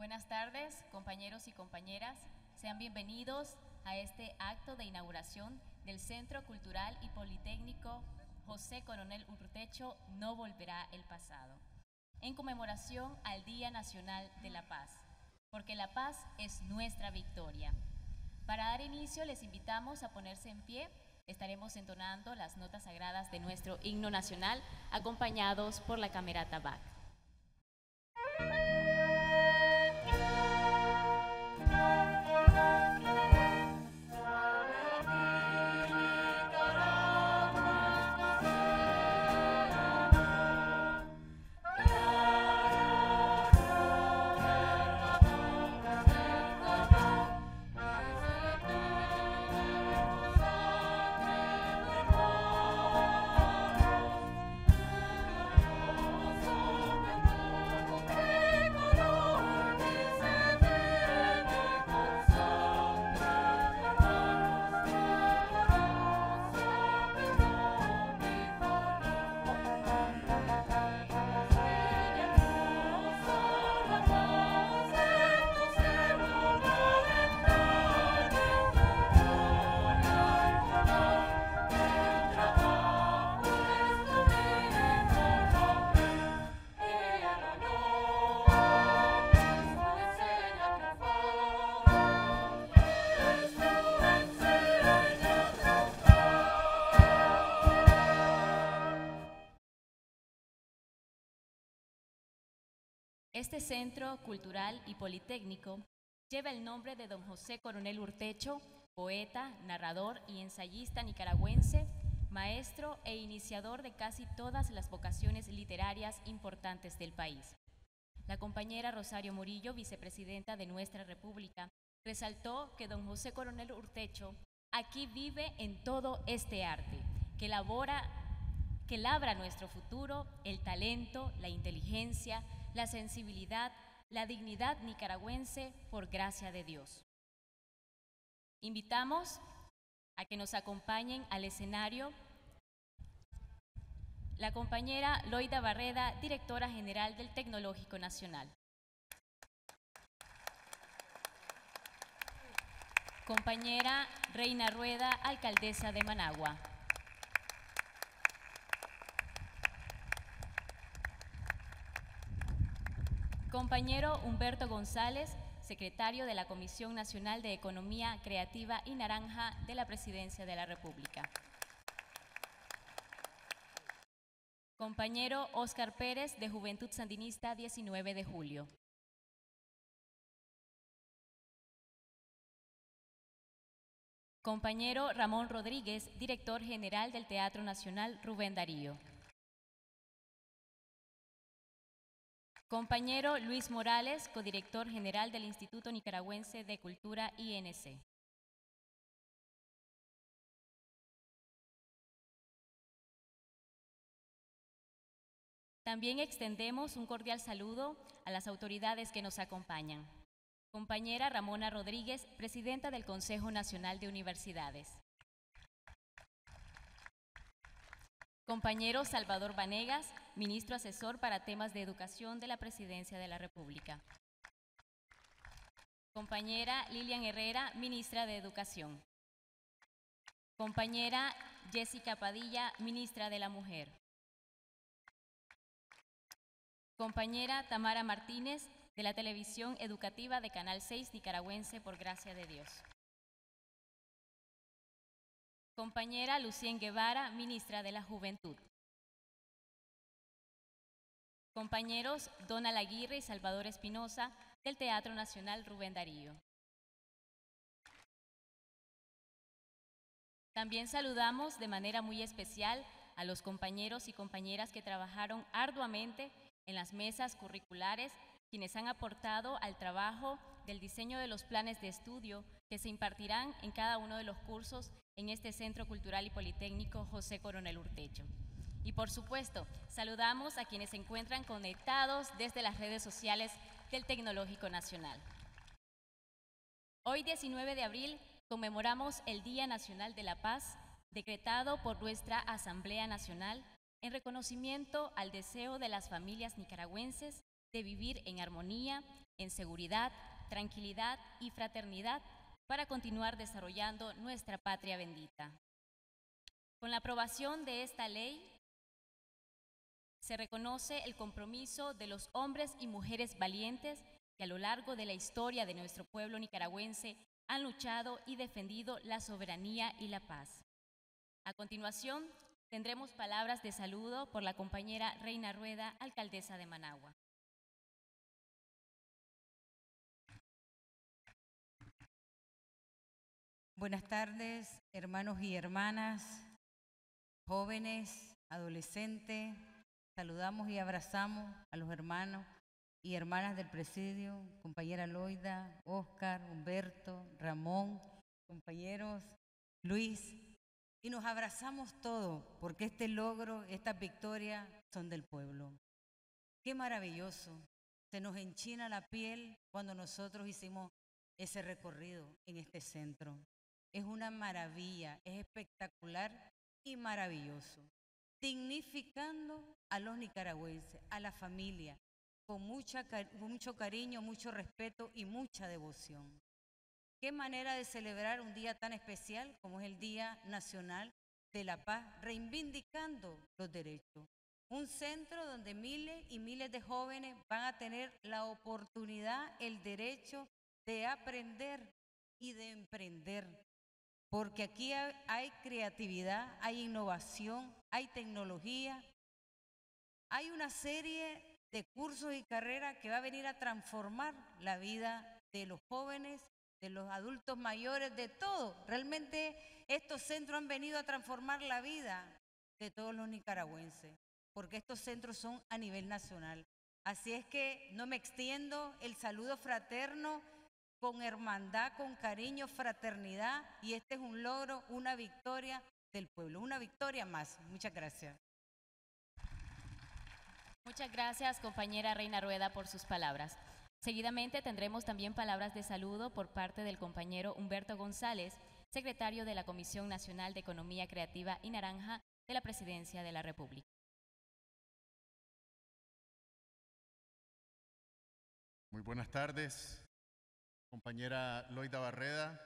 Buenas tardes, compañeros y compañeras. Sean bienvenidos a este acto de inauguración del Centro Cultural y Politécnico José Coronel Urtecho No Volverá el Pasado, en conmemoración al Día Nacional de la Paz, porque la paz es nuestra victoria. Para dar inicio les invitamos a ponerse en pie. Estaremos entonando las notas sagradas de nuestro himno nacional, acompañados por la Camerata BAC. Este centro cultural y politécnico lleva el nombre de don José Coronel Urtecho, poeta, narrador y ensayista nicaragüense, maestro e iniciador de casi todas las vocaciones literarias importantes del país. La compañera Rosario Murillo, vicepresidenta de nuestra República, resaltó que don José Coronel Urtecho aquí vive en todo este arte, que labra nuestro futuro, el talento, la inteligencia, la sensibilidad, la dignidad nicaragüense por gracia de Dios. Invitamos a que nos acompañen al escenario la compañera Loida Barreda, directora general del Tecnológico Nacional. Compañera Reina Rueda, alcaldesa de Managua. Compañero Humberto González, secretario de la Comisión Nacional de Economía Creativa y Naranja de la Presidencia de la República. Compañero Óscar Pérez, de Juventud Sandinista, 19 de julio. Compañero Ramón Rodríguez, director general del Teatro Nacional Rubén Darío. Compañero Luis Morales, codirector general del Instituto Nicaragüense de Cultura INC. También extendemos un cordial saludo a las autoridades que nos acompañan. Compañera Ramona Rodríguez, presidenta del Consejo Nacional de Universidades. Compañero Salvador Vanegas, ministro asesor para temas de educación de la Presidencia de la República. Compañera Lilian Herrera, ministra de Educación. Compañera Jessica Padilla, ministra de la Mujer. Compañera Tamara Martínez, de la Televisión Educativa de Canal 6 Nicaragüense, por gracia de Dios. Compañera Lucien Guevara, ministra de la Juventud. Compañeros Donald Aguirre y Salvador Espinosa, del Teatro Nacional Rubén Darío. También saludamos de manera muy especial a los compañeros y compañeras que trabajaron arduamente en las mesas curriculares, quienes han aportado al trabajo del diseño de los planes de estudio que se impartirán en cada uno de los cursos en este Centro Cultural y Politécnico José Coronel Urtecho. Y por supuesto, saludamos a quienes se encuentran conectados desde las redes sociales del Tecnológico Nacional. Hoy 19 de abril conmemoramos el Día Nacional de la Paz, decretado por nuestra Asamblea Nacional en reconocimiento al deseo de las familias nicaragüenses de vivir en armonía en seguridad, tranquilidad y fraternidad para continuar desarrollando nuestra patria bendita. Con la aprobación de esta ley, se reconoce el compromiso de los hombres y mujeres valientes que a lo largo de la historia de nuestro pueblo nicaragüense han luchado y defendido la soberanía y la paz. A continuación, tendremos palabras de saludo por la compañera Reina Rueda, alcaldesa de Managua. Buenas tardes, hermanos y hermanas, jóvenes, adolescentes. Saludamos y abrazamos a los hermanos y hermanas del presidio, compañera Loida, Oscar, Humberto, Ramón, compañeros, Luis, y nos abrazamos todos porque este logro, esta victoria son del pueblo. Qué maravilloso. Se nos enchina la piel cuando nosotros hicimos ese recorrido en este centro. Es una maravilla, es espectacular y maravilloso, dignificando a los nicaragüenses, a la familia, con, mucho cariño, mucho respeto y mucha devoción. Qué manera de celebrar un día tan especial como es el Día Nacional de la Paz, reivindicando los derechos. Un centro donde miles y miles de jóvenes van a tener la oportunidad, el derecho de aprender y de emprender porque aquí hay creatividad, hay innovación, hay tecnología, hay una serie de cursos y carreras que va a venir a transformar la vida de los jóvenes, de los adultos mayores, de todo. Realmente estos centros han venido a transformar la vida de todos los nicaragüenses, porque estos centros son a nivel nacional. Así es que no me extiendo el saludo fraterno con hermandad, con cariño, fraternidad, y este es un logro, una victoria del pueblo, una victoria más. Muchas gracias. Muchas gracias, compañera Reina Rueda, por sus palabras. Seguidamente tendremos también palabras de saludo por parte del compañero Humberto González, secretario de la Comisión Nacional de Economía Creativa y Naranja de la Presidencia de la República. Muy buenas tardes, compañera Loida Barreda,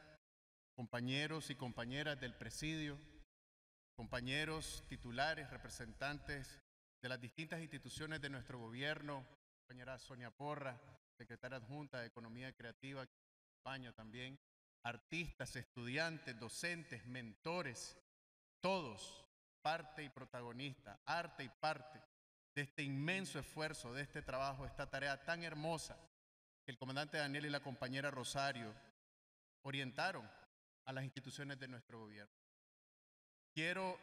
compañeros y compañeras del presidio, compañeros titulares, representantes de las distintas instituciones de nuestro gobierno, compañera Sonia Porra, secretaria adjunta de Economía Creativa, España también, artistas, estudiantes, docentes, mentores, todos parte y protagonista, arte y parte de este inmenso esfuerzo, de este trabajo, esta tarea tan hermosa que el comandante Daniel y la compañera Rosario orientaron a las instituciones de nuestro gobierno. Quiero,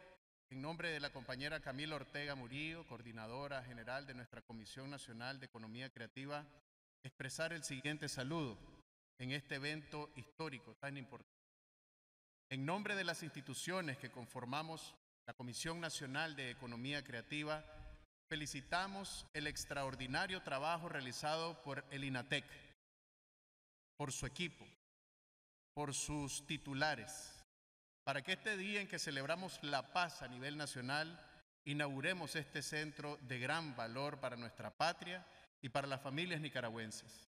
en nombre de la compañera Camila Ortega Murillo, coordinadora general de nuestra Comisión Nacional de Economía Creativa, expresar el siguiente saludo en este evento histórico tan importante. En nombre de las instituciones que conformamos la Comisión Nacional de Economía Creativa, felicitamos el extraordinario trabajo realizado por el INATEC, por su equipo, por sus titulares, para que este día en que celebramos la paz a nivel nacional, inauguremos este centro de gran valor para nuestra patria y para las familias nicaragüenses.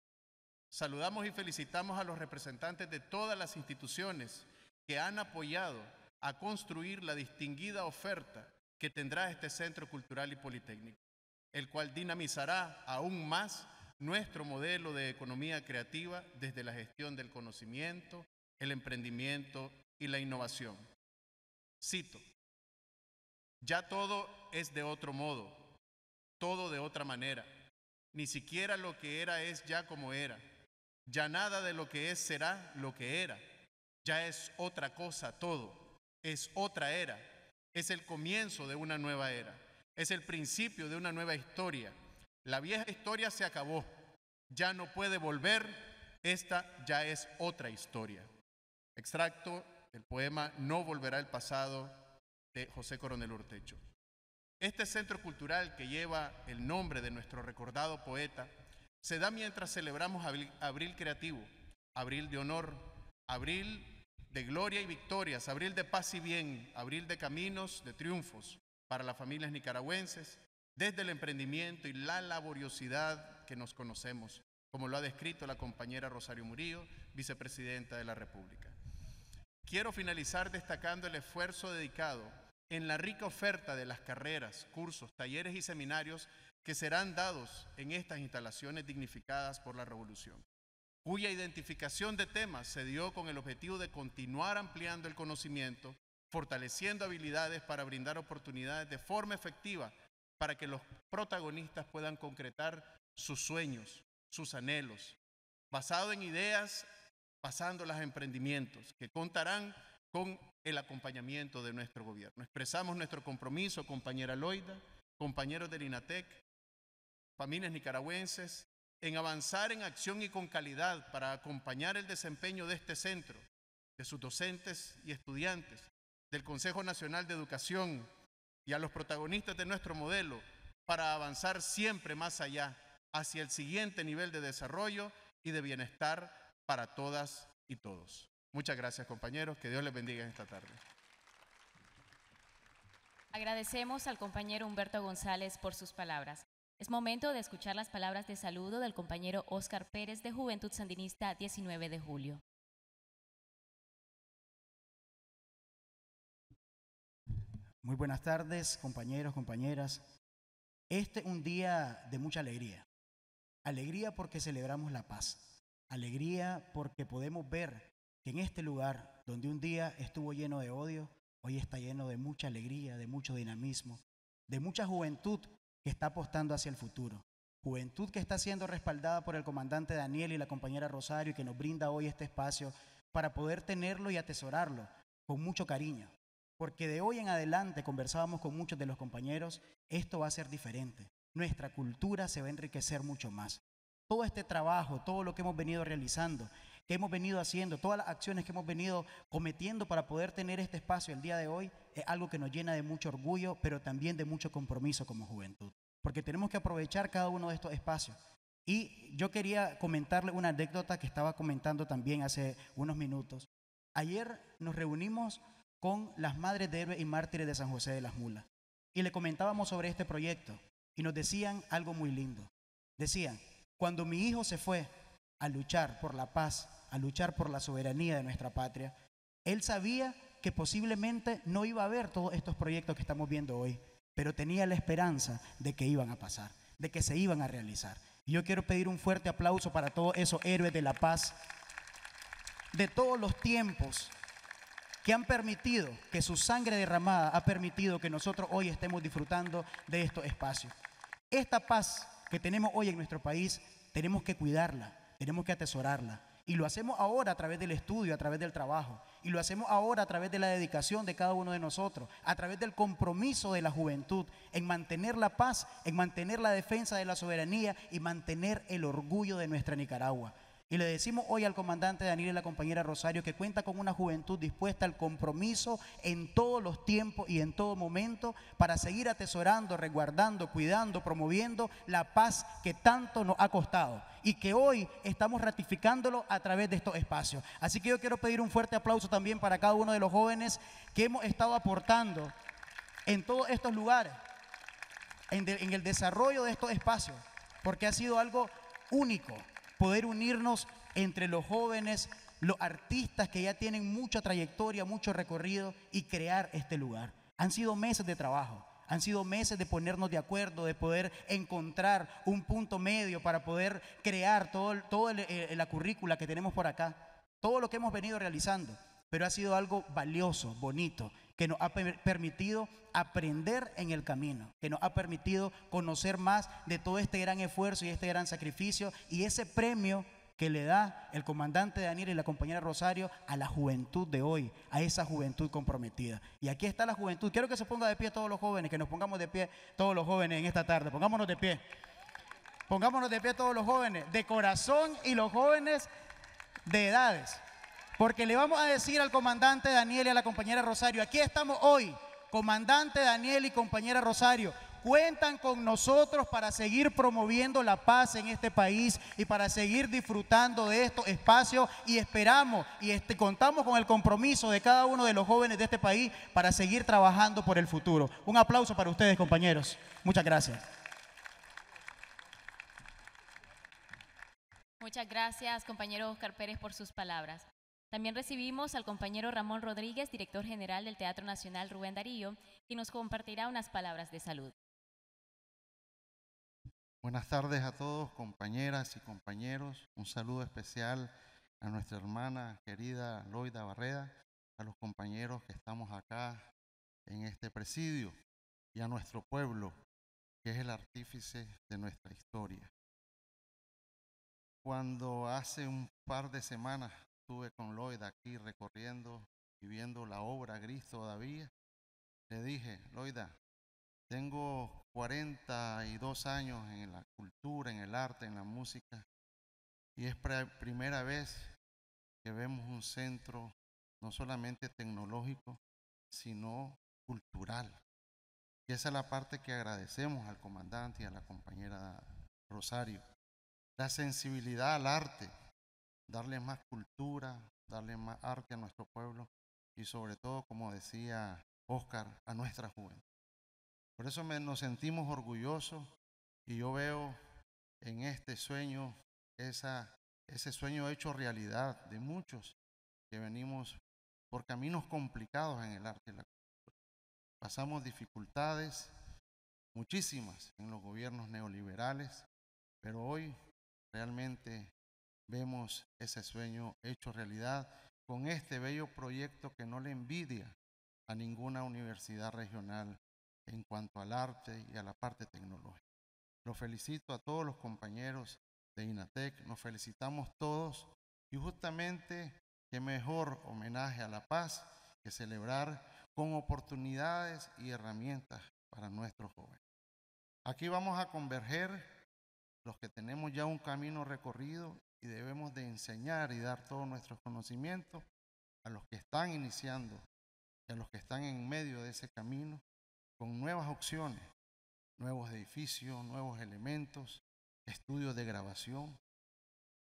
Saludamos y felicitamos a los representantes de todas las instituciones que han apoyado a construir la distinguida oferta que tendrá este Centro Cultural y Politécnico, el cual dinamizará aún más nuestro modelo de economía creativa desde la gestión del conocimiento, el emprendimiento y la innovación. Cito, ya todo es de otro modo, todo de otra manera. Ni siquiera lo que era es ya como era. Ya nada de lo que es será lo que era. Ya es otra cosa todo. Es otra era es el comienzo de una nueva era, es el principio de una nueva historia. La vieja historia se acabó, ya no puede volver, esta ya es otra historia. Extracto del poema No volverá el pasado de José Coronel Urtecho. Este centro cultural que lleva el nombre de nuestro recordado poeta se da mientras celebramos Abril, Creativo, Abril de Honor, Abril de gloria y victorias, abril de paz y bien, abril de caminos, de triunfos para las familias nicaragüenses, desde el emprendimiento y la laboriosidad que nos conocemos, como lo ha descrito la compañera Rosario Murillo, vicepresidenta de la República. Quiero finalizar destacando el esfuerzo dedicado en la rica oferta de las carreras, cursos, talleres y seminarios que serán dados en estas instalaciones dignificadas por la revolución, cuya identificación de temas se dio con el objetivo de continuar ampliando el conocimiento, fortaleciendo habilidades para brindar oportunidades de forma efectiva para que los protagonistas puedan concretar sus sueños, sus anhelos, basado en ideas, pasándolas a emprendimientos que contarán con el acompañamiento de nuestro gobierno. Expresamos nuestro compromiso, compañera Loida, compañeros del INATEC, familias nicaragüenses, en avanzar en acción y con calidad para acompañar el desempeño de este centro, de sus docentes y estudiantes, del Consejo Nacional de Educación y a los protagonistas de nuestro modelo para avanzar siempre más allá hacia el siguiente nivel de desarrollo y de bienestar para todas y todos. Muchas gracias compañeros, que Dios les bendiga esta tarde. Agradecemos al compañero Humberto González por sus palabras. Es momento de escuchar las palabras de saludo del compañero Óscar Pérez de Juventud Sandinista 19 de julio. Muy buenas tardes, compañeros, compañeras. Este es un día de mucha alegría. Alegría porque celebramos la paz. Alegría porque podemos ver que en este lugar, donde un día estuvo lleno de odio, hoy está lleno de mucha alegría, de mucho dinamismo, de mucha juventud que está apostando hacia el futuro. Juventud que está siendo respaldada por el comandante Daniel y la compañera Rosario y que nos brinda hoy este espacio para poder tenerlo y atesorarlo con mucho cariño. Porque de hoy en adelante, conversábamos con muchos de los compañeros, esto va a ser diferente. Nuestra cultura se va a enriquecer mucho más. Todo este trabajo, todo lo que hemos venido realizando, que hemos venido haciendo, todas las acciones que hemos venido cometiendo para poder tener este espacio el día de hoy, es algo que nos llena de mucho orgullo, pero también de mucho compromiso como juventud. Porque tenemos que aprovechar cada uno de estos espacios. Y yo quería comentarle una anécdota que estaba comentando también hace unos minutos. Ayer nos reunimos con las madres de héroes y mártires de San José de las Mulas y le comentábamos sobre este proyecto y nos decían algo muy lindo. Decían, cuando mi hijo se fue a luchar por la paz, a luchar por la soberanía de nuestra patria, él sabía que posiblemente no iba a haber todos estos proyectos que estamos viendo hoy, pero tenía la esperanza de que iban a pasar, de que se iban a realizar. Y yo quiero pedir un fuerte aplauso para todos esos héroes de la paz de todos los tiempos que han permitido, que su sangre derramada ha permitido que nosotros hoy estemos disfrutando de estos espacios. Esta paz que tenemos hoy en nuestro país, tenemos que cuidarla, tenemos que atesorarla. Y lo hacemos ahora a través del estudio, a través del trabajo. Y lo hacemos ahora a través de la dedicación de cada uno de nosotros, a través del compromiso de la juventud en mantener la paz, en mantener la defensa de la soberanía y mantener el orgullo de nuestra Nicaragua. Y le decimos hoy al comandante Daniel y la compañera Rosario que cuenta con una juventud dispuesta al compromiso en todos los tiempos y en todo momento para seguir atesorando, resguardando, cuidando, promoviendo la paz que tanto nos ha costado y que hoy estamos ratificándolo a través de estos espacios. Así que yo quiero pedir un fuerte aplauso también para cada uno de los jóvenes que hemos estado aportando en todos estos lugares, en, en el desarrollo de estos espacios, porque ha sido algo único poder unirnos entre los jóvenes, los artistas que ya tienen mucha trayectoria, mucho recorrido y crear este lugar. Han sido meses de trabajo, han sido meses de ponernos de acuerdo, de poder encontrar un punto medio para poder crear toda todo la currícula que tenemos por acá, todo lo que hemos venido realizando. Pero ha sido algo valioso, bonito, que nos ha permitido aprender en el camino, que nos ha permitido conocer más de todo este gran esfuerzo y este gran sacrificio y ese premio que le da el comandante Daniel y la compañera Rosario a la juventud de hoy, a esa juventud comprometida. Y aquí está la juventud. Quiero que se ponga de pie todos los jóvenes, que nos pongamos de pie todos los jóvenes en esta tarde. Pongámonos de pie. Pongámonos de pie todos los jóvenes, de corazón y los jóvenes de edades. Porque le vamos a decir al comandante Daniel y a la compañera Rosario, aquí estamos hoy, comandante Daniel y compañera Rosario, cuentan con nosotros para seguir promoviendo la paz en este país y para seguir disfrutando de estos espacios y esperamos y este, contamos con el compromiso de cada uno de los jóvenes de este país para seguir trabajando por el futuro. Un aplauso para ustedes, compañeros. Muchas gracias. Muchas gracias, compañero Oscar Pérez, por sus palabras. También recibimos al compañero Ramón Rodríguez, director general del Teatro Nacional Rubén Darío, quien nos compartirá unas palabras de salud. Buenas tardes a todos, compañeras y compañeros. Un saludo especial a nuestra hermana querida Loida Barreda, a los compañeros que estamos acá en este presidio y a nuestro pueblo, que es el artífice de nuestra historia. Cuando hace un par de semanas estuve con Loida aquí recorriendo y viendo la obra gris todavía, le dije, Loida, tengo 42 años en la cultura, en el arte, en la música, y es primera vez que vemos un centro no solamente tecnológico, sino cultural. Y esa es la parte que agradecemos al comandante y a la compañera Rosario. La sensibilidad al arte, darle más cultura, darle más arte a nuestro pueblo y sobre todo, como decía Oscar, a nuestra juventud. Por eso nos sentimos orgullosos y yo veo en este sueño ese sueño hecho realidad de muchos que venimos por caminos complicados en el arte y la cultura. Pasamos dificultades, muchísimas, en los gobiernos neoliberales, pero hoy realmente vemos ese sueño hecho realidad con este bello proyecto que no le envidia a ninguna universidad regional en cuanto al arte y a la parte tecnológica. Lo felicito a todos los compañeros de INATEC, nos felicitamos todos y justamente qué mejor homenaje a la paz que celebrar con oportunidades y herramientas para nuestros jóvenes. Aquí vamos a converger los que tenemos ya un camino recorrido y debemos de enseñar y dar todos nuestros conocimientos a los que están iniciando a los que están en medio de ese camino con nuevas opciones, nuevos edificios, nuevos elementos, estudios de grabación.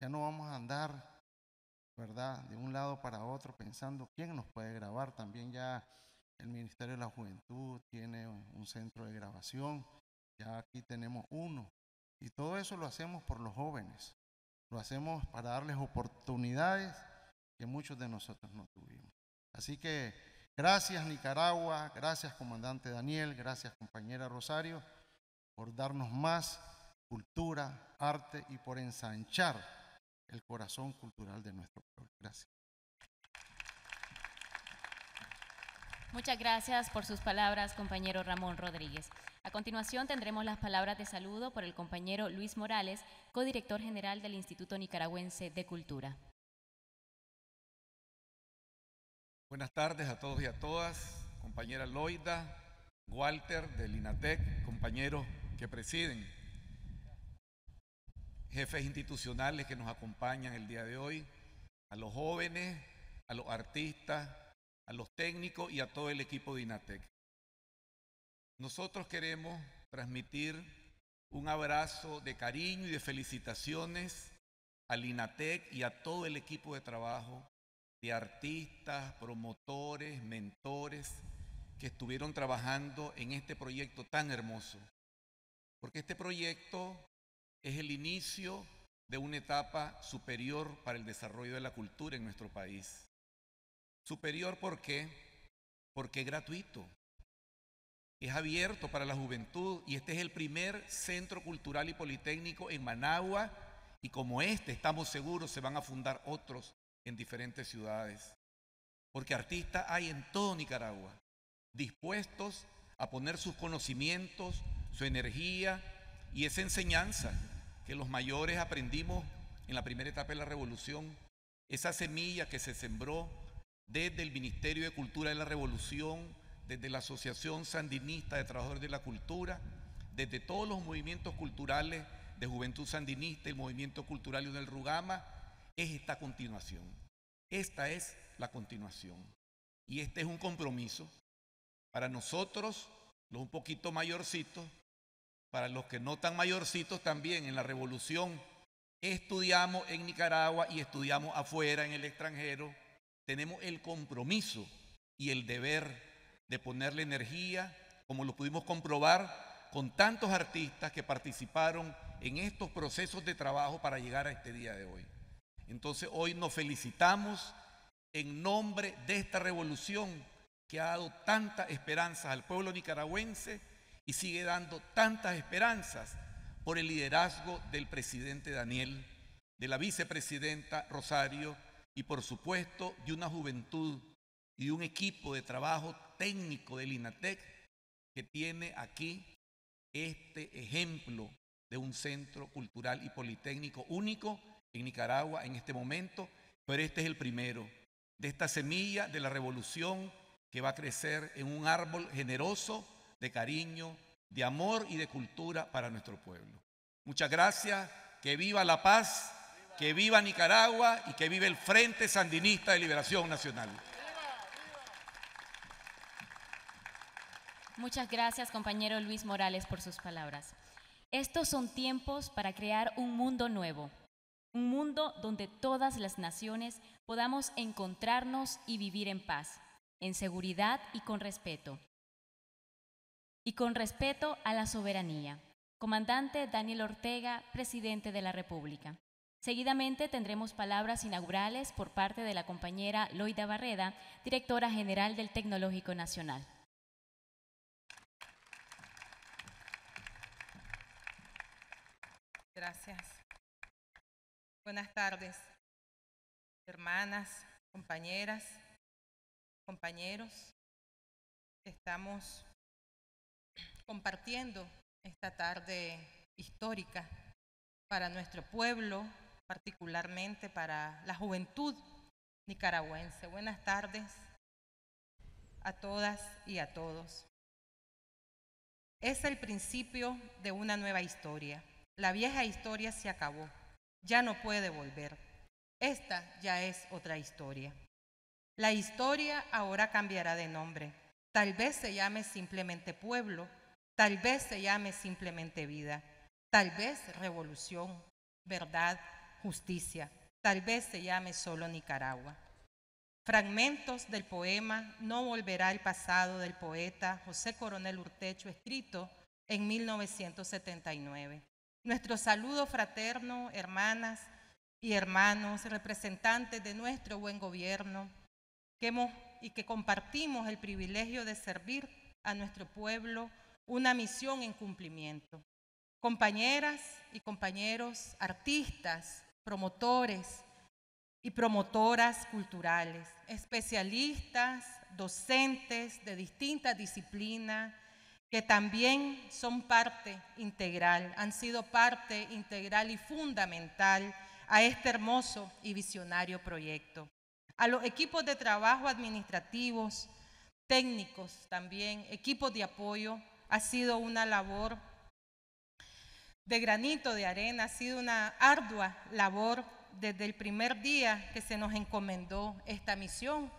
Ya no vamos a andar, ¿verdad?, de un lado para otro pensando quién nos puede grabar. También ya el Ministerio de la Juventud tiene un centro de grabación, ya aquí tenemos uno. Y todo eso lo hacemos por los jóvenes, lo hacemos para darles oportunidades que muchos de nosotros no tuvimos. Así que Gracias Nicaragua, gracias comandante Daniel, gracias compañera Rosario por darnos más cultura, arte y por ensanchar el corazón cultural de nuestro pueblo. Gracias. Muchas gracias por sus palabras, compañero Ramón Rodríguez. A continuación tendremos las palabras de saludo por el compañero Luis Morales, codirector general del Instituto Nicaragüense de Cultura. Buenas tardes a todos y a todas, compañera Loida, Walter del INATEC, compañeros que presiden, jefes institucionales que nos acompañan el día de hoy, a los jóvenes, a los artistas, a los técnicos y a todo el equipo de INATEC. Nosotros queremos transmitir un abrazo de cariño y de felicitaciones al INATEC y a todo el equipo de trabajo de artistas, promotores, mentores que estuvieron trabajando en este proyecto tan hermoso. Porque este proyecto es el inicio de una etapa superior para el desarrollo de la cultura en nuestro país. Superior ¿por qué? Porque es gratuito. Es abierto para la juventud y este es el primer centro cultural y politécnico en Managua y como este estamos seguros se van a fundar otros en diferentes ciudades. Porque artistas hay en todo Nicaragua, dispuestos a poner sus conocimientos, su energía y esa enseñanza que los mayores aprendimos en la primera etapa de la revolución, esa semilla que se sembró desde el Ministerio de Cultura de la Revolución, desde la Asociación Sandinista de Trabajadores de la Cultura, desde todos los movimientos culturales de Juventud Sandinista, el movimiento cultural del Rugama, es esta continuación. Esta es la continuación. Y este es un compromiso para nosotros, los un poquito mayorcitos, para los que no tan mayorcitos también en la revolución, estudiamos en Nicaragua y estudiamos afuera, en el extranjero, tenemos el compromiso y el deber de ponerle energía, como lo pudimos comprobar con tantos artistas que participaron en estos procesos de trabajo para llegar a este día de hoy. Entonces hoy nos felicitamos en nombre de esta revolución que ha dado tantas esperanzas al pueblo nicaragüense y sigue dando tantas esperanzas por el liderazgo del presidente Daniel, de la vicepresidenta Rosario y por supuesto de una juventud y un equipo de trabajo técnico del INATEC que tiene aquí este ejemplo de un centro cultural y politécnico único en Nicaragua en este momento, pero este es el primero de esta semilla de la revolución que va a crecer en un árbol generoso de cariño, de amor y de cultura para nuestro pueblo. Muchas gracias, que viva la paz, que viva Nicaragua y que viva el Frente Sandinista de Liberación Nacional. Muchas gracias, compañero Luis Morales, por sus palabras. Estos son tiempos para crear un mundo nuevo, un mundo donde todas las naciones podamos encontrarnos y vivir en paz, en seguridad y con respeto. Y con respeto a la soberanía. Comandante Daniel Ortega, presidente de la República. Seguidamente tendremos palabras inaugurales por parte de la compañera Loida Barreda, directora general del Tecnológico Nacional. Gracias. Buenas tardes, hermanas, compañeras, compañeros. Estamos compartiendo esta tarde histórica para nuestro pueblo, particularmente para la juventud nicaragüense. Buenas tardes a todas y a todos. Es el principio de una nueva historia. La vieja historia se acabó, ya no puede volver. Esta ya es otra historia. La historia ahora cambiará de nombre. Tal vez se llame simplemente pueblo, tal vez se llame simplemente vida, tal vez revolución, verdad, justicia, tal vez se llame solo Nicaragua. Fragmentos del poema No volverá el pasado del poeta José Coronel Urtecho, escrito en 1979. Nuestro saludo fraterno, hermanas y hermanos, representantes de nuestro buen gobierno, que hemos y que compartimos el privilegio de servir a nuestro pueblo una misión en cumplimiento. Compañeras y compañeros, artistas, promotores y promotoras culturales, especialistas, docentes de distintas disciplinas, que también son parte integral, han sido parte integral y fundamental a este hermoso y visionario proyecto. A los equipos de trabajo administrativos, técnicos también, equipos de apoyo, ha sido una labor de granito de arena, ha sido una ardua labor desde el primer día que se nos encomendó esta misión.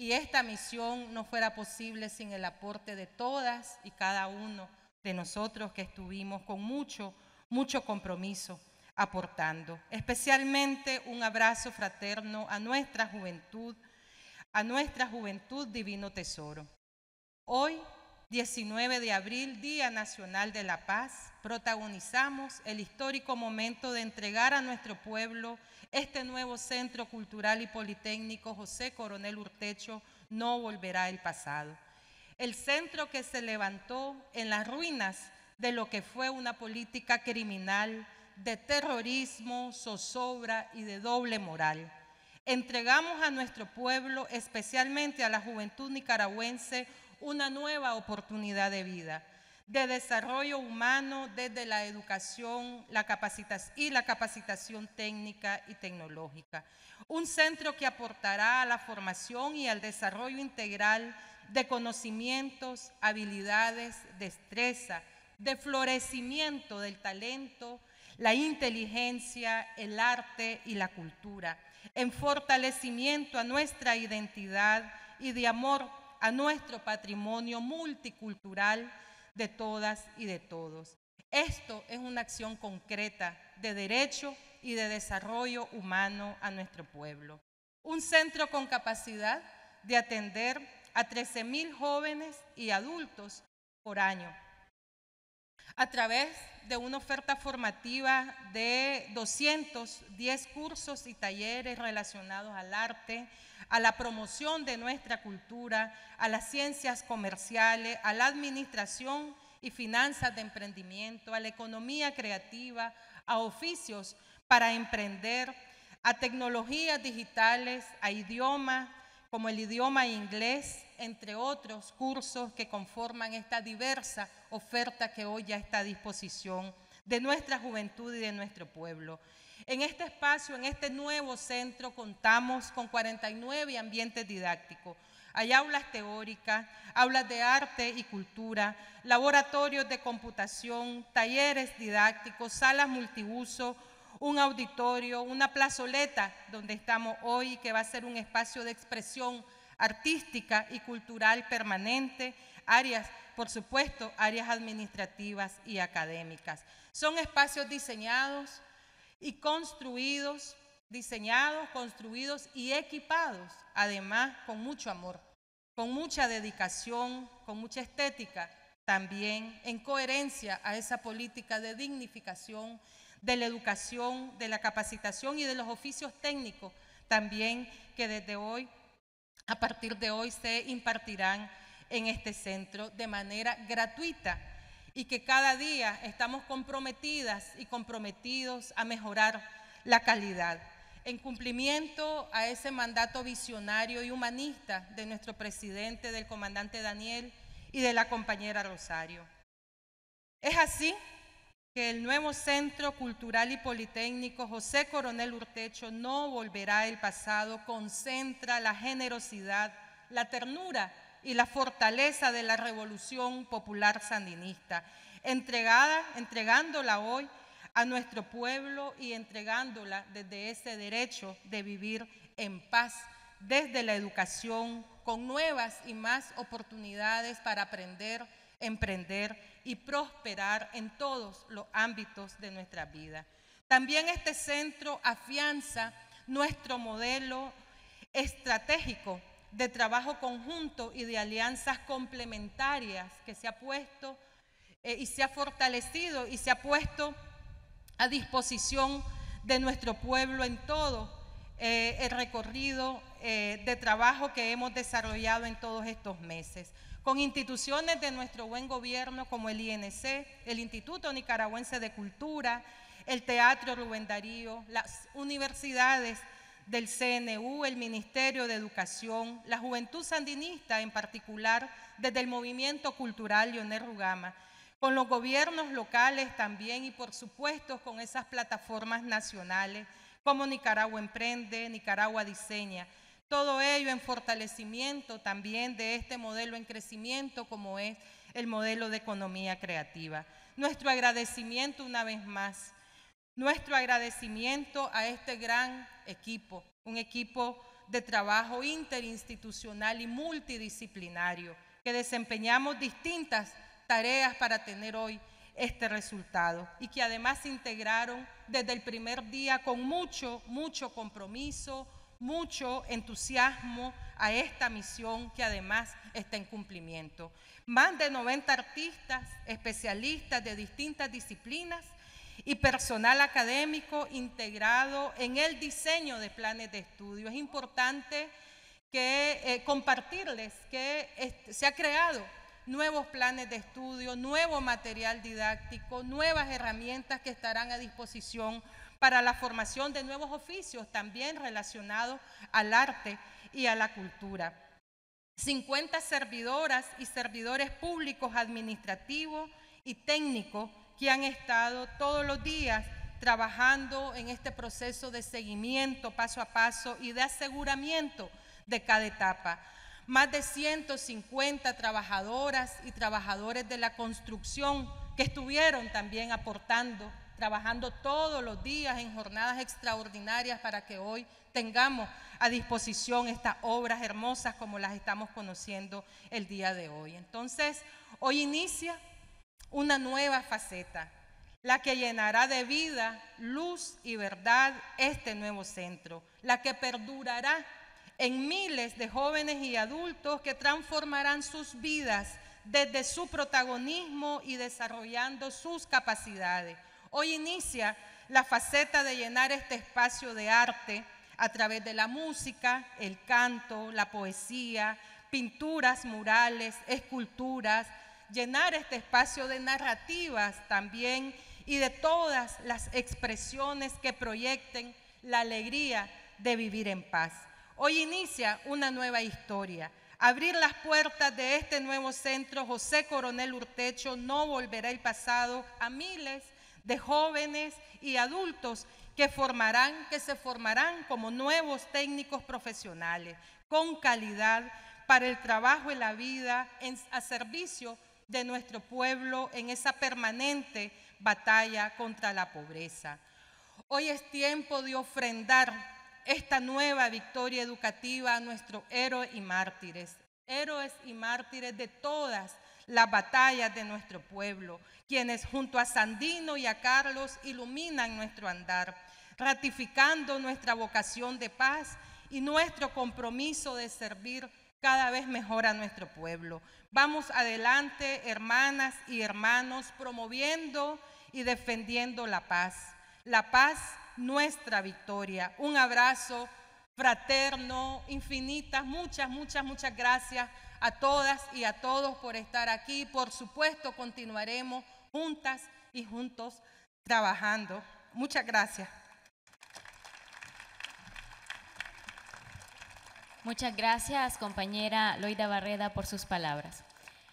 Y esta misión no fuera posible sin el aporte de todas y cada uno de nosotros que estuvimos con mucho, mucho compromiso aportando. Especialmente un abrazo fraterno a nuestra juventud, a nuestra juventud divino tesoro. Hoy 19 de abril, Día Nacional de la Paz, protagonizamos el histórico momento de entregar a nuestro pueblo este nuevo Centro Cultural y Politécnico José Coronel Urtecho no volverá el pasado. El centro que se levantó en las ruinas de lo que fue una política criminal de terrorismo, zozobra y de doble moral. Entregamos a nuestro pueblo, especialmente a la juventud nicaragüense, una nueva oportunidad de vida, de desarrollo humano desde la educación la y la capacitación técnica y tecnológica. Un centro que aportará a la formación y al desarrollo integral de conocimientos, habilidades, destreza, de florecimiento del talento, la inteligencia, el arte y la cultura, en fortalecimiento a nuestra identidad y de amor a nuestro patrimonio multicultural de todas y de todos. Esto es una acción concreta de derecho y de desarrollo humano a nuestro pueblo. Un centro con capacidad de atender a 13 mil jóvenes y adultos por año. A través de una oferta formativa de 210 cursos y talleres relacionados al arte, a la promoción de nuestra cultura, a las ciencias comerciales, a la administración y finanzas de emprendimiento, a la economía creativa, a oficios para emprender, a tecnologías digitales, a idiomas como el idioma inglés, entre otros cursos que conforman esta diversa oferta que hoy ya está a disposición de nuestra juventud y de nuestro pueblo. En este espacio, en este nuevo centro, contamos con 49 ambientes didácticos. Hay aulas teóricas, aulas de arte y cultura, laboratorios de computación, talleres didácticos, salas multiuso, un auditorio, una plazoleta donde estamos hoy, que va a ser un espacio de expresión artística y cultural permanente, áreas, por supuesto, áreas administrativas y académicas. Son espacios diseñados y construidos, diseñados, construidos y equipados, además con mucho amor, con mucha dedicación, con mucha estética, también en coherencia a esa política de dignificación de la educación, de la capacitación y de los oficios técnicos también que desde hoy, a partir de hoy, se impartirán en este centro de manera gratuita y que cada día estamos comprometidas y comprometidos a mejorar la calidad en cumplimiento a ese mandato visionario y humanista de nuestro presidente, del comandante Daniel y de la compañera Rosario. Es así que el nuevo Centro Cultural y Politécnico José Coronel Urtecho no volverá al pasado, concentra la generosidad, la ternura y la fortaleza de la revolución popular sandinista, entregada, entregándola hoy a nuestro pueblo y entregándola desde ese derecho de vivir en paz, desde la educación, con nuevas y más oportunidades para aprender, emprender y prosperar en todos los ámbitos de nuestra vida. También este centro afianza nuestro modelo estratégico de trabajo conjunto y de alianzas complementarias que se ha puesto eh, y se ha fortalecido y se ha puesto a disposición de nuestro pueblo en todo eh, el recorrido eh, de trabajo que hemos desarrollado en todos estos meses. Con instituciones de nuestro buen gobierno como el INC, el Instituto Nicaragüense de Cultura, el Teatro Rubén Darío, las universidades del CNU, el Ministerio de Educación, la Juventud Sandinista en particular, desde el Movimiento Cultural Leonel Rugama, con los gobiernos locales también y por supuesto con esas plataformas nacionales como Nicaragua Emprende, Nicaragua Diseña, todo ello en fortalecimiento también de este modelo en crecimiento como es el modelo de economía creativa. Nuestro agradecimiento una vez más, nuestro agradecimiento a este gran equipo, un equipo de trabajo interinstitucional y multidisciplinario, que desempeñamos distintas tareas para tener hoy este resultado y que además integraron desde el primer día con mucho, mucho compromiso, mucho entusiasmo a esta misión que además está en cumplimiento. Más de 90 artistas, especialistas de distintas disciplinas y personal académico integrado en el diseño de planes de estudio. Es importante que eh, compartirles que se ha creado nuevos planes de estudio, nuevo material didáctico, nuevas herramientas que estarán a disposición para la formación de nuevos oficios también relacionados al arte y a la cultura. 50 servidoras y servidores públicos, administrativos y técnicos que han estado todos los días trabajando en este proceso de seguimiento paso a paso y de aseguramiento de cada etapa. Más de 150 trabajadoras y trabajadores de la construcción que estuvieron también aportando trabajando todos los días en jornadas extraordinarias para que hoy tengamos a disposición estas obras hermosas como las estamos conociendo el día de hoy. Entonces, hoy inicia una nueva faceta, la que llenará de vida, luz y verdad este nuevo centro, la que perdurará en miles de jóvenes y adultos que transformarán sus vidas desde su protagonismo y desarrollando sus capacidades. Hoy inicia la faceta de llenar este espacio de arte a través de la música, el canto, la poesía, pinturas, murales, esculturas, llenar este espacio de narrativas también y de todas las expresiones que proyecten la alegría de vivir en paz. Hoy inicia una nueva historia. Abrir las puertas de este nuevo centro José Coronel Urtecho no volverá el pasado a miles de jóvenes y adultos que formarán, que se formarán como nuevos técnicos profesionales con calidad para el trabajo y la vida a servicio de nuestro pueblo en esa permanente batalla contra la pobreza. Hoy es tiempo de ofrendar esta nueva victoria educativa a nuestros héroes y mártires, héroes y mártires de todas las batallas de nuestro pueblo, quienes junto a Sandino y a Carlos iluminan nuestro andar, ratificando nuestra vocación de paz y nuestro compromiso de servir cada vez mejor a nuestro pueblo. Vamos adelante, hermanas y hermanos, promoviendo y defendiendo la paz. La paz, nuestra victoria. Un abrazo fraterno, infinitas, muchas, muchas, muchas gracias a todas y a todos por estar aquí. Por supuesto, continuaremos juntas y juntos trabajando. Muchas gracias. Muchas gracias, compañera Loida Barreda, por sus palabras.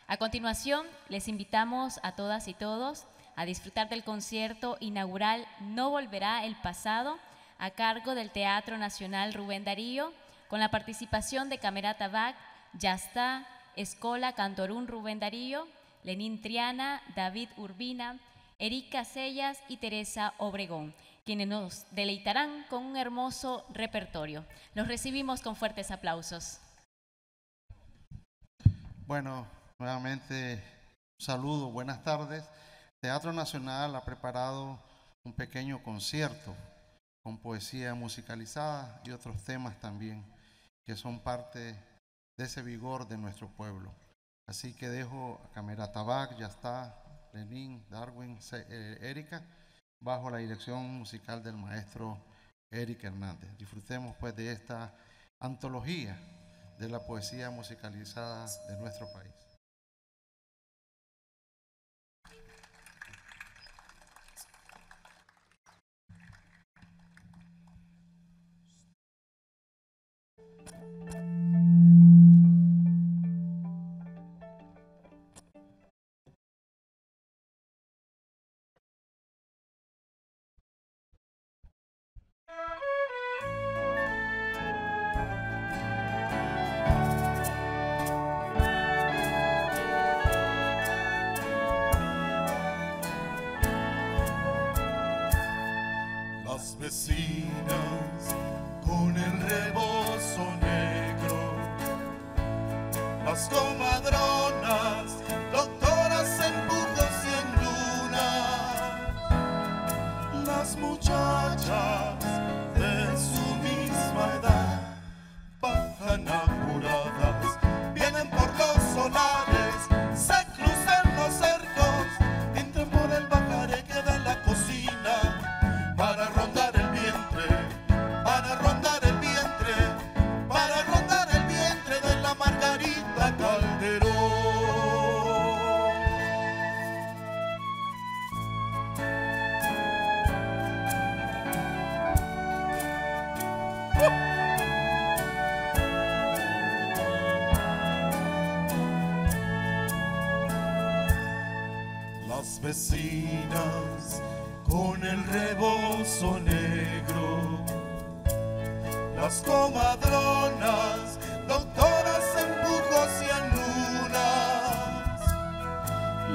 A continuación, les invitamos a todas y todos a disfrutar del concierto inaugural No Volverá el Pasado, a cargo del Teatro Nacional Rubén Darío, con la participación de Camerata Bach, Yastá, Escola Cantorún Rubén Darío, Lenín Triana, David Urbina, Erika Sellas y Teresa Obregón quienes nos deleitarán con un hermoso repertorio. Los recibimos con fuertes aplausos. Bueno, nuevamente saludo, buenas tardes. Teatro Nacional ha preparado un pequeño concierto con poesía musicalizada y otros temas también que son parte de ese vigor de nuestro pueblo. Así que dejo a Camera Tabac, ya está, Lenín, Darwin, eh, Erika bajo la dirección musical del maestro Eric Hernández. Disfrutemos pues de esta antología de la poesía musicalizada de nuestro país. con el rebozo negro. Las comadronas, doctoras en burgos y en lunas.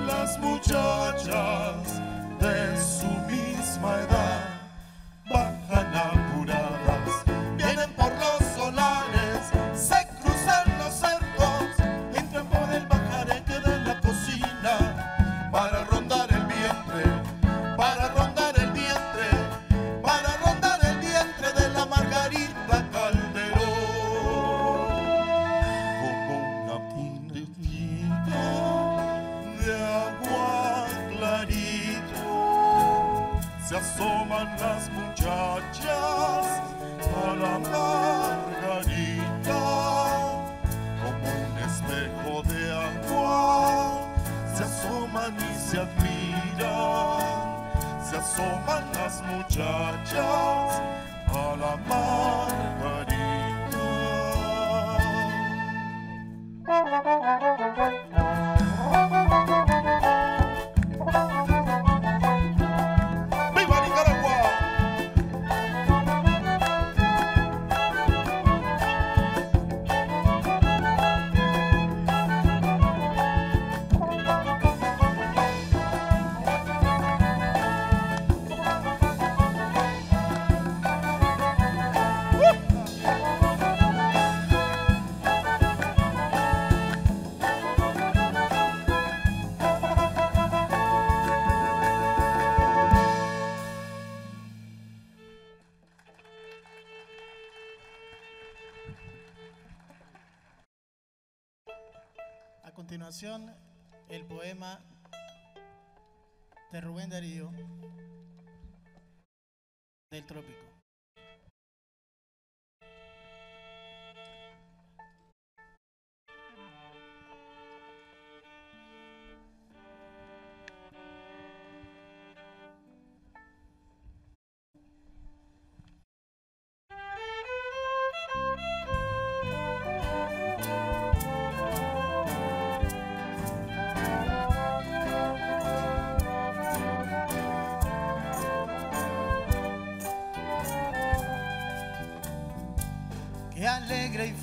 Las muchachas de su misma edad bajan apuradas, vienen por los solares, se cruzan los cercos, entran por el bajareque de la cocina para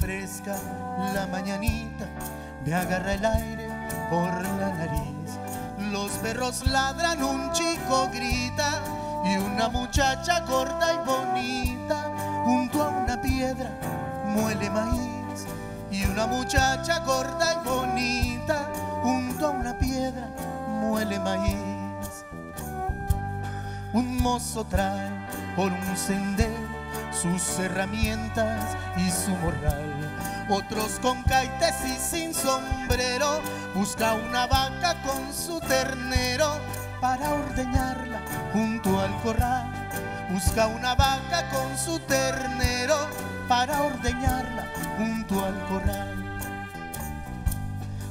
la mañanita me agarra el aire por la nariz. Los perros ladran, un chico grita y una muchacha corta y bonita junto a una piedra muele maíz. Y una muchacha corta y bonita junto a una piedra muele maíz. Un mozo trae por un sendero sus herramientas y su morral. Otros con caites y sin sombrero, busca una vaca con su ternero para ordeñarla junto al corral. Busca una vaca con su ternero para ordeñarla junto al corral.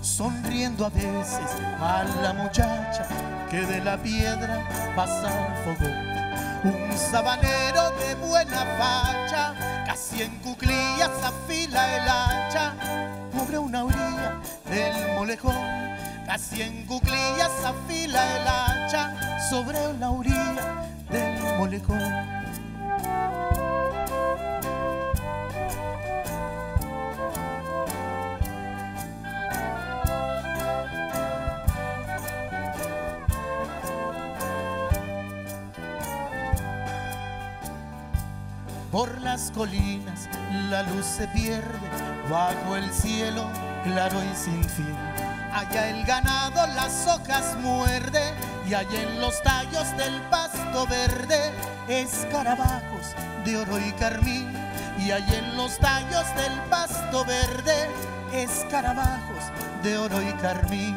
Sonriendo a veces a la muchacha que de la piedra pasa al fogón un sabanero de buena facha, casi en cuclillas afila el hacha, sobre una orilla del molejón, casi en cuclillas afila el hacha, sobre una orilla del molejón. Por las colinas la luz se pierde, bajo el cielo claro y sin fin. Allá el ganado las hojas muerde y allá en los tallos del pasto verde escarabajos de oro y carmín. Y allá en los tallos del pasto verde escarabajos de oro y carmín.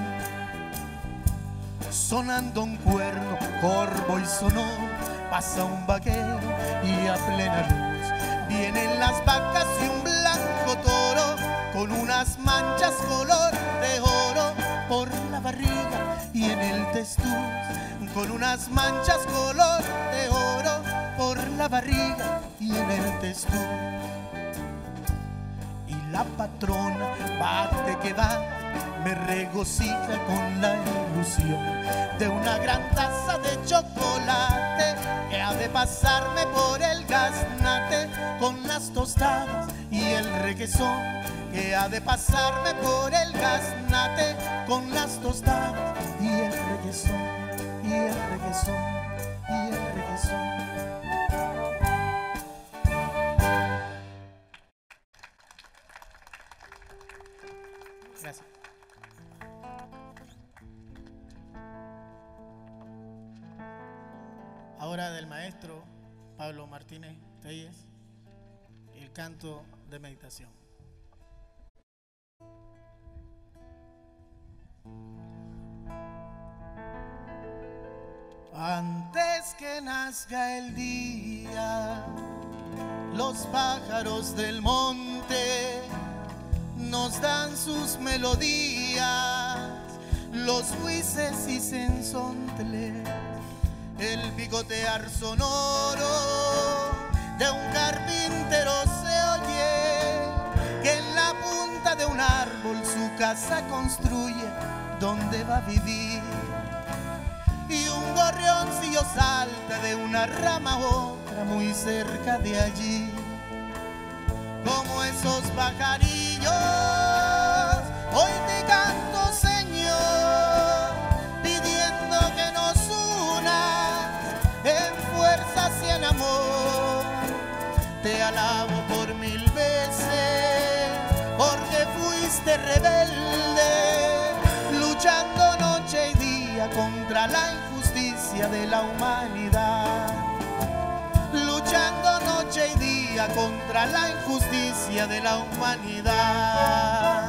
Sonando un cuerno, corvo y sonoro, pasa un vaquero y a plena luz vienen las vacas y un blanco toro con unas manchas color de oro por la barriga y en el testuz con unas manchas color de oro por la barriga y en el testuz la patrona bate que bate me regocija con la ilusión de una gran taza de chocolate que ha de pasarme por el gaznate con las tostadas y el requesón que ha de pasarme por el gaznate con las tostadas y el requesón y el requesón Martínez el canto de meditación. Antes que nazca el día, los pájaros del monte nos dan sus melodías, los huises y sensontles el picotear sonoro de un carpintero se oye, que en la punta de un árbol su casa construye donde va a vivir. Y un gorrioncillo salta de una rama a otra muy cerca de allí, como esos pajarillos hoy rebelde, luchando noche y día contra la injusticia de la humanidad. Luchando noche y día contra la injusticia de la humanidad.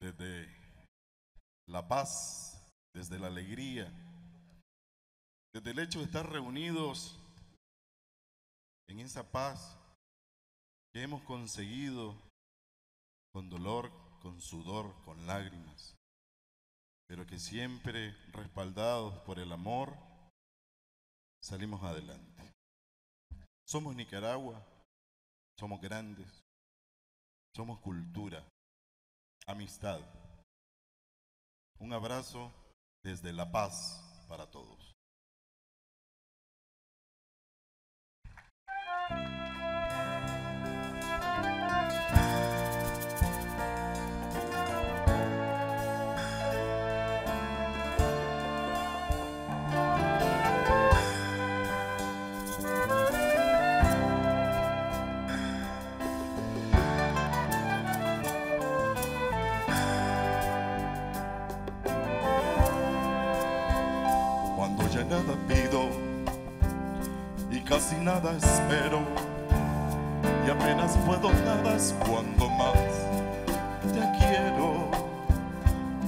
Desde la paz, desde la alegría, desde el hecho de estar reunidos en esa paz que hemos conseguido con dolor, con sudor, con lágrimas pero que siempre respaldados por el amor salimos adelante. Somos Nicaragua, somos grandes, somos cultura, amistad. Un abrazo desde La Paz para todos. Casi nada espero y apenas puedo nada es cuando más te quiero.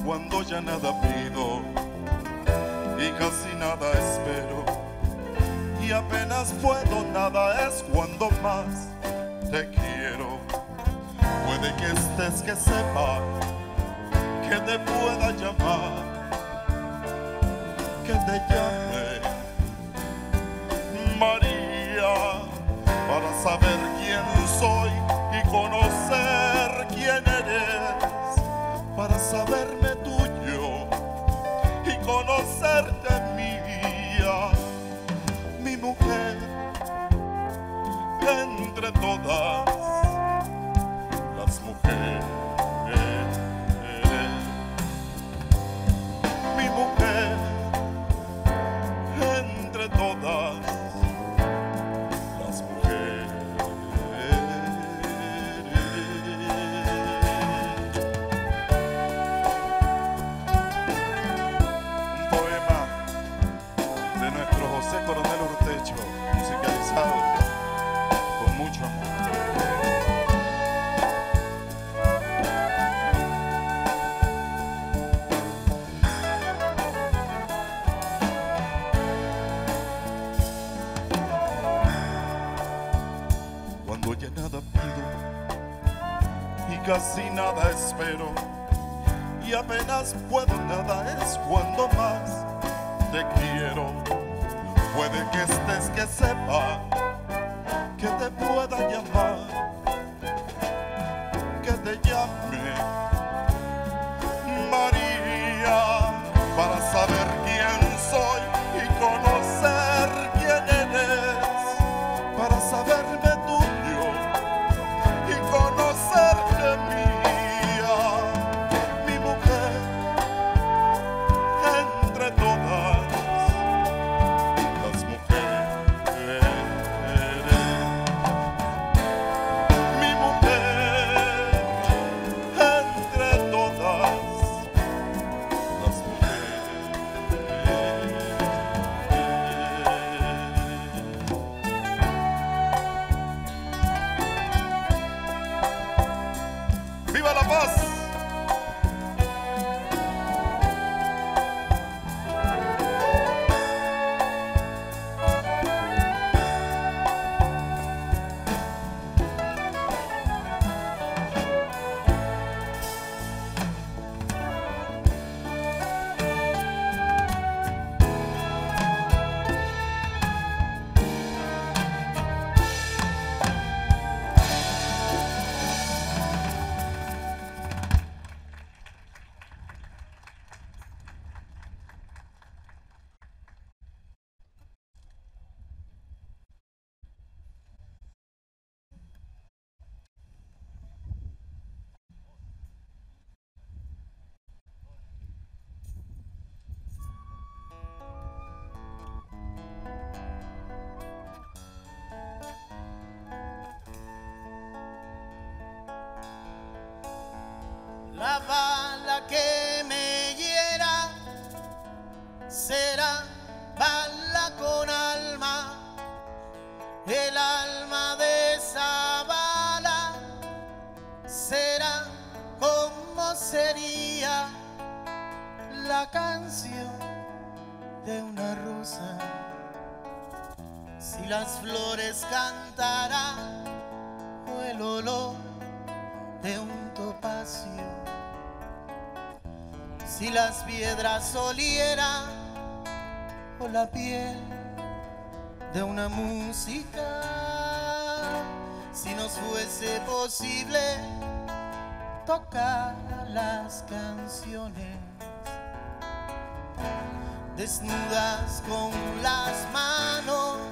Cuando ya nada pido y casi nada espero y apenas puedo nada es cuando más te quiero. Puede que estés que sepa que te pueda llamar que te llame María para saber quién soy y conocer quién eres, para saberme tuyo y conocerte mía, mi mujer entre todas casi nada espero. Y apenas puedo nada es cuando más te quiero. Puede que estés que sepa que te pueda llamar las piedras olieran o la piel de una música, si nos fuese posible tocar las canciones desnudas con las manos.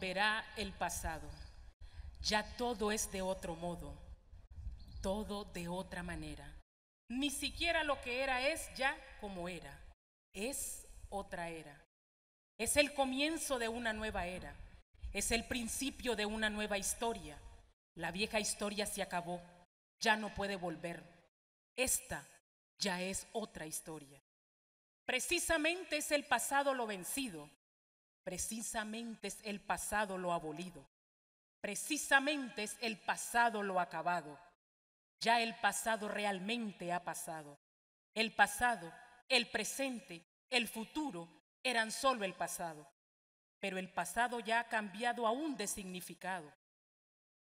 Volverá el pasado. Ya todo es de otro modo. Todo de otra manera. Ni siquiera lo que era es ya como era. Es otra era. Es el comienzo de una nueva era. Es el principio de una nueva historia. La vieja historia se acabó. Ya no puede volver. Esta ya es otra historia. Precisamente es el pasado lo vencido. Precisamente es el pasado lo abolido. Precisamente es el pasado lo acabado. Ya el pasado realmente ha pasado. El pasado, el presente, el futuro eran solo el pasado. Pero el pasado ya ha cambiado aún de significado.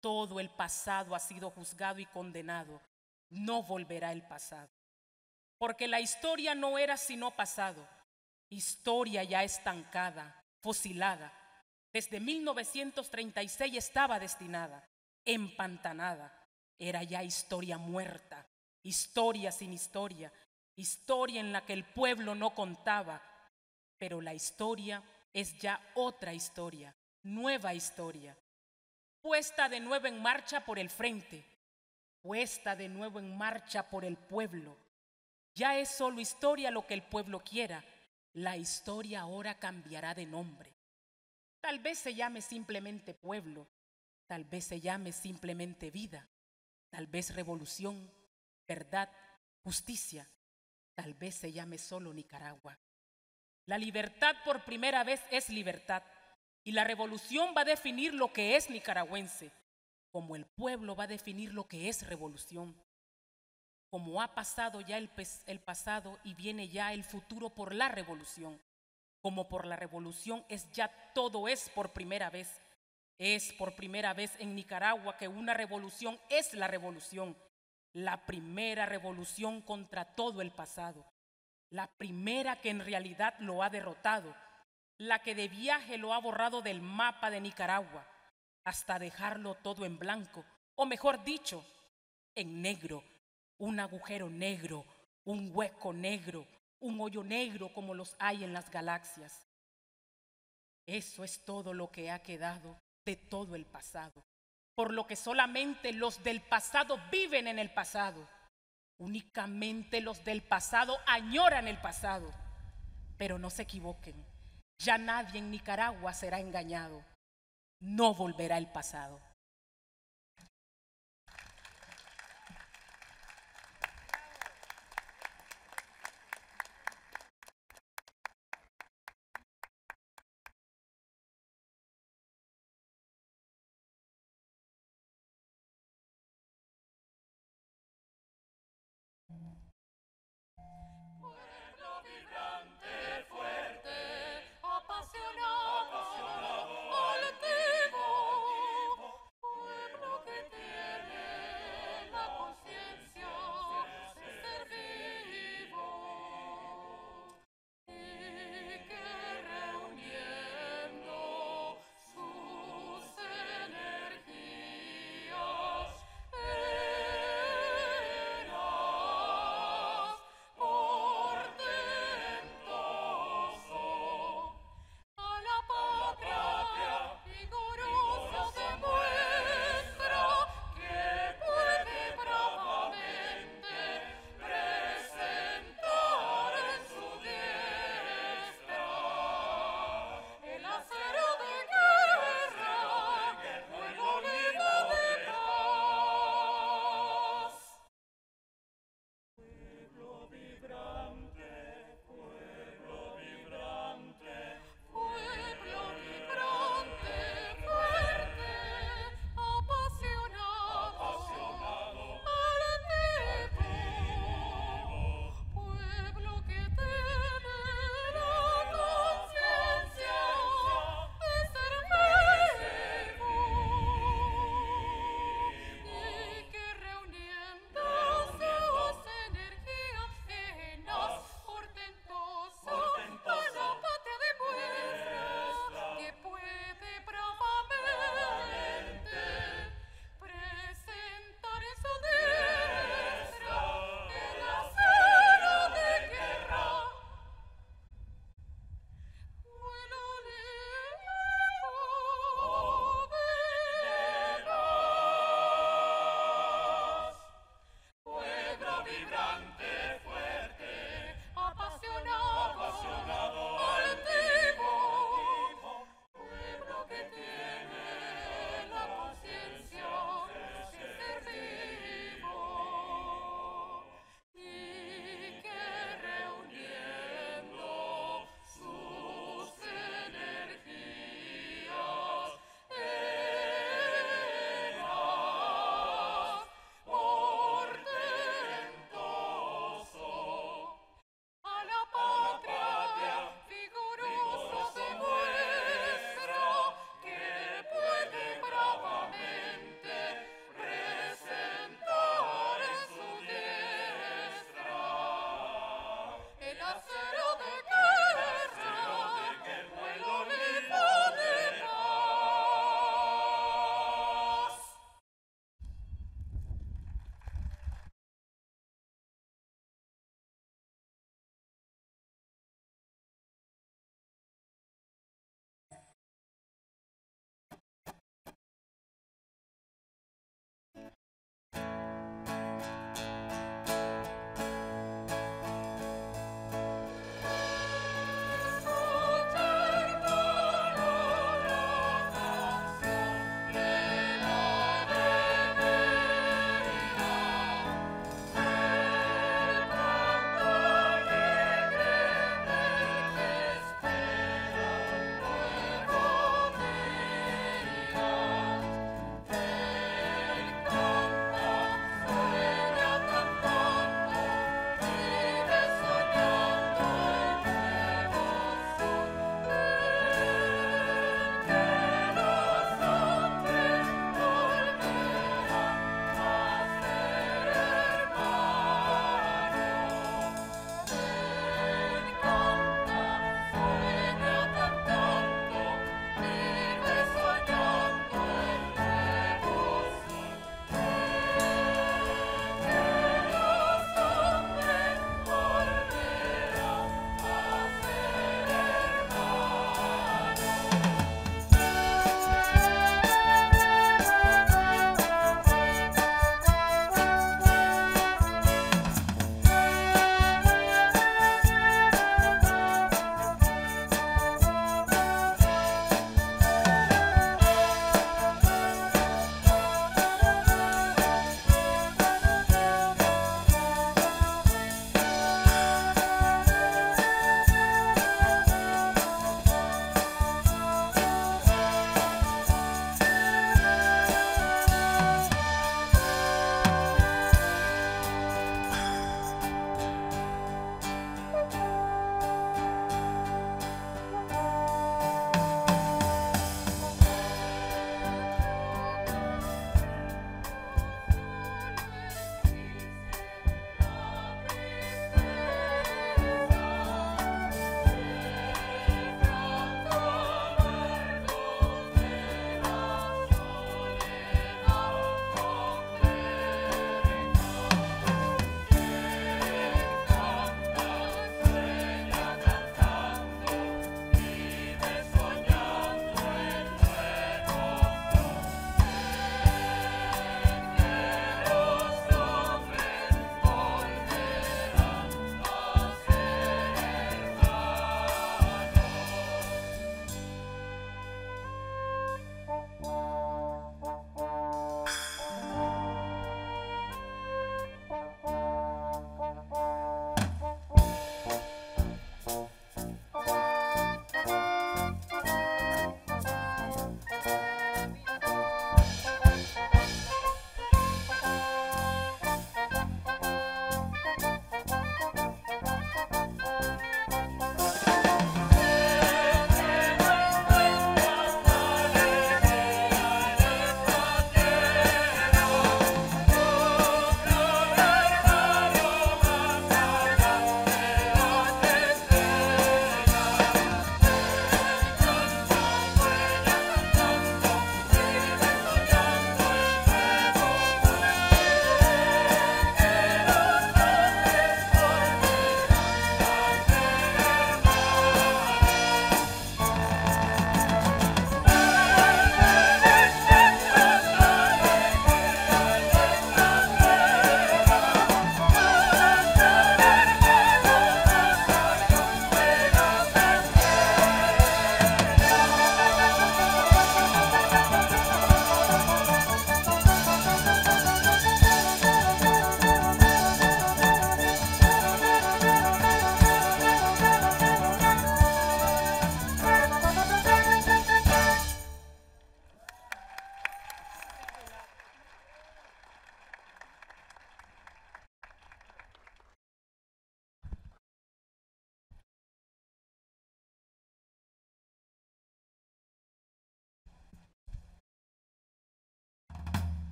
Todo el pasado ha sido juzgado y condenado. No volverá el pasado. Porque la historia no era sino pasado. Historia ya estancada, fosilada. Desde 1936 estaba destinada, empantanada. Era ya historia muerta, historia sin historia, historia en la que el pueblo no contaba. Pero la historia es ya otra historia, nueva historia, puesta de nuevo en marcha por el frente, puesta de nuevo en marcha por el pueblo. Ya es solo historia lo que el pueblo quiera. La historia ahora cambiará de nombre. Tal vez se llame simplemente pueblo, tal vez se llame simplemente vida, tal vez revolución, verdad, justicia, tal vez se llame solo Nicaragua. La libertad por primera vez es libertad y la revolución va a definir lo que es nicaragüense, como el pueblo va a definir lo que es revolución. Como ha pasado ya el, el pasado y viene ya el futuro por la revolución. Como por la revolución es ya todo es por primera vez. Es por primera vez en Nicaragua que una revolución es la revolución. La primera revolución contra todo el pasado la primera que en realidad lo ha derrotado, la que de viaje lo ha borrado del mapa de Nicaragua hasta dejarlo todo en blanco, o mejor dicho, en negro, un agujero negro, un hueco negro, un hoyo negro como los hay en las galaxias. Eso es todo lo que ha quedado de todo el pasado, por lo que solamente los del pasado viven en el pasado Únicamente los del pasado añoran el pasado. Pero no se equivoquen, ya nadie en Nicaragua será engañado. No volverá el pasado.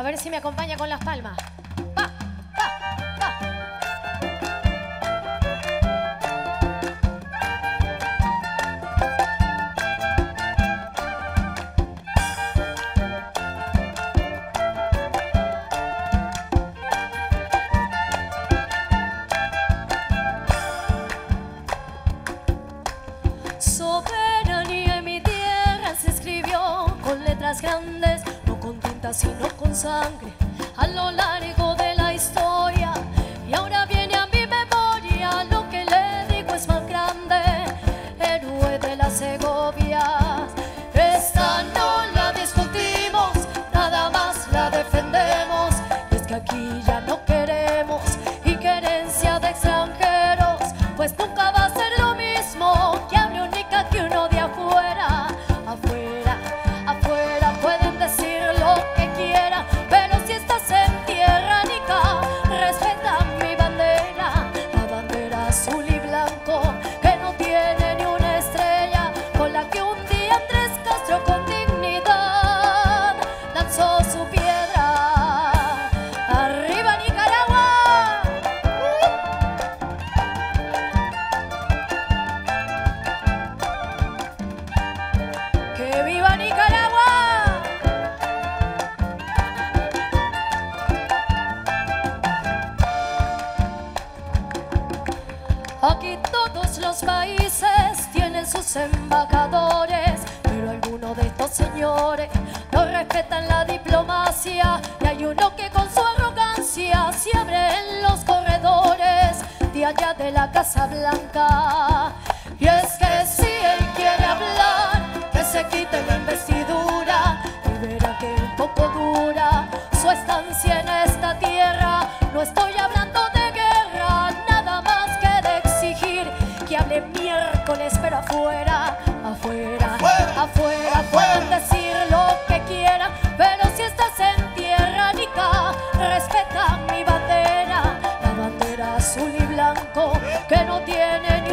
A ver si me acompaña con las palmas. embajadores, pero algunos de estos señores no respetan la diplomacia y hay uno que con su arrogancia se abre en los corredores de allá de la Casa Blanca. Y es que si él quiere hablar, que se quite la investidura y verá que un poco dura su estancia en tienen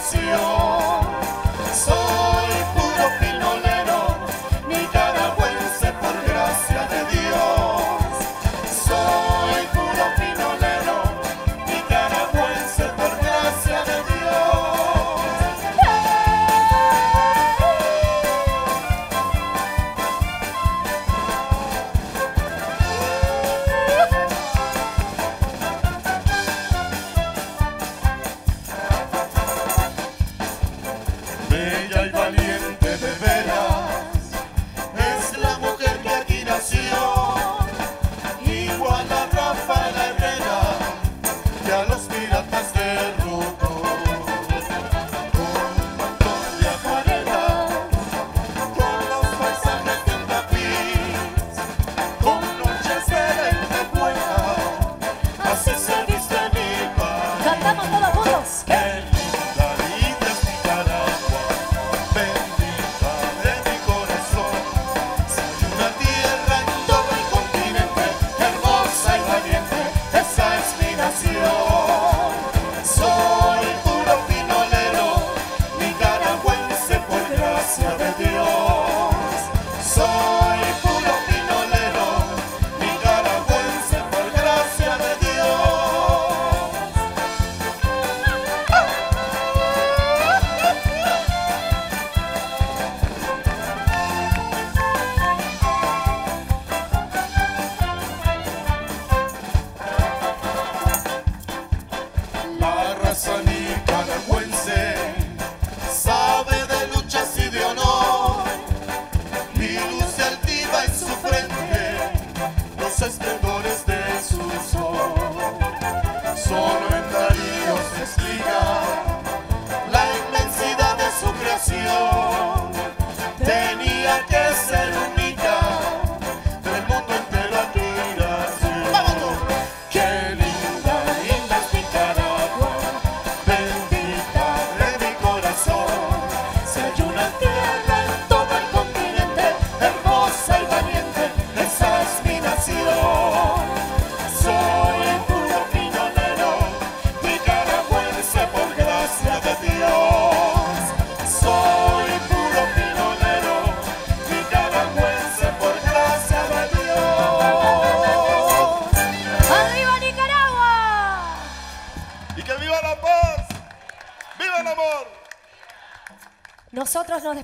nación.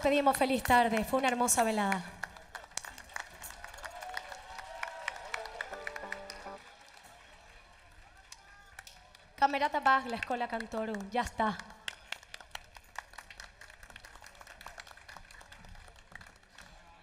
Despedimos feliz tarde. Fue una hermosa velada. Camerata Paz, la Escuela Cantorum. Ya está.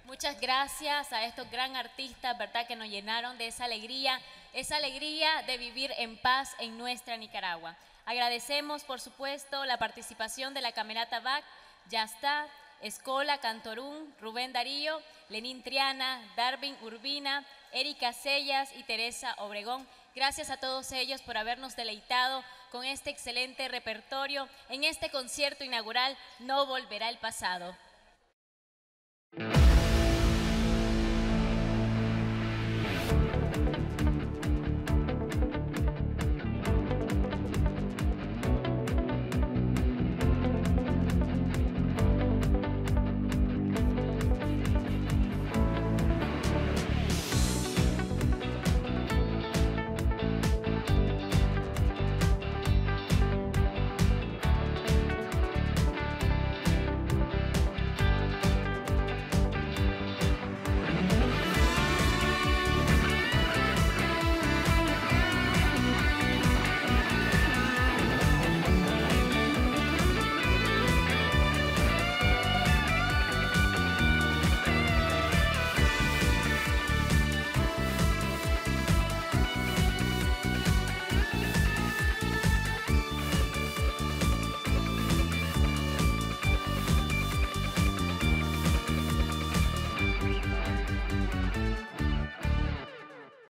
Muchas gracias a estos gran artistas, ¿verdad? Que nos llenaron de esa alegría, esa alegría de vivir en paz en nuestra Nicaragua. Agradecemos, por supuesto, la participación de la Camerata BAC, Ya está, Escola Cantorún, Rubén Darío, Lenín Triana, Darwin Urbina, Erika Sellas y Teresa Obregón. Gracias a todos ellos por habernos deleitado con este excelente repertorio en este concierto inaugural No Volverá el Pasado.